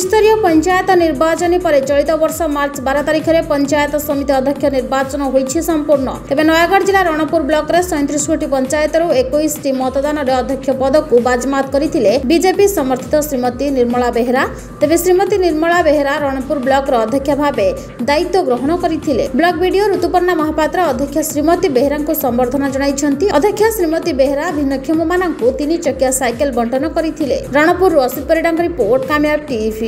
ত্রিস্তরীয় পঞ্চায়েত নির্বাচন পরে চলিত বর্ষ মার্চ বার তারিখে পঞ্চায়েত সমিতি অধ্যক্ষ নির্বাচন হয়েছে সম্পূর্ণ তবে নয়গড় জেলা রণপুর ব্লক সৈত্রিশ গোটি পঞ্চায়েতর একুশটি মতদানের অধ্যক্ষ পদক বাজমাত করে বিজেপি সমর্থিত শ্রীমতী নির্মলা বেহরা তবে শ্রীমতী নির্মলা বেহরা রণপুর ব্লকর অধ্যক্ষ ভাবে দায়িত্ব গ্রহণ করে ব্লক বিডিও ঋতুপর্ণা মহাপাত্র অধ্যক্ষ শ্রীমতী বেহরা সম্বর্ধনা জনাইছেন অধ্যক্ষ শ্রীমতী বেহরা ভিন্নক্ষম মানুষ তিন চকিয়া সাইকেল বণ্টন করে রণপুর অসিত পরিডা রিপোর্ট কামিয়াব টিভি